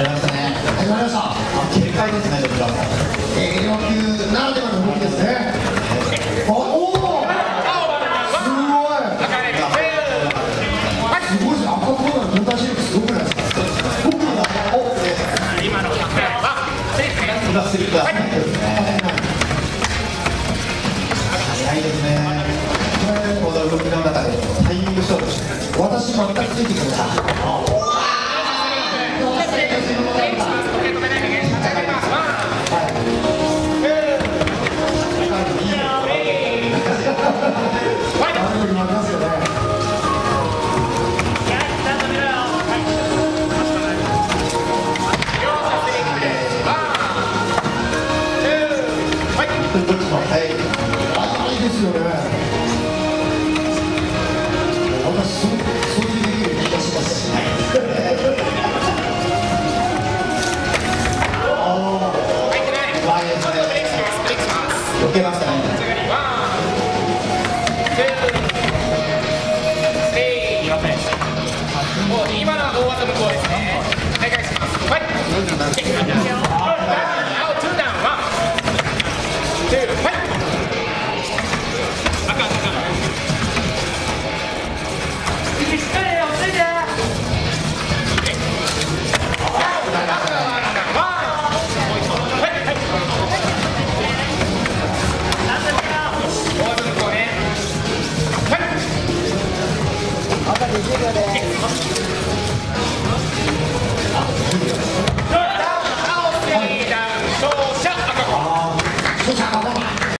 まりましたね始まりましたあ軽快ですねどちらも級ならではの動きですねおおすごいすごいです。赤コーナーの動体視力すごくないですか僕の名お今のキャプはセーフでいですねこのの中でタイミング勝負私全くついてきましたけましたね。今のは大技向こうですね。お願いします。はい。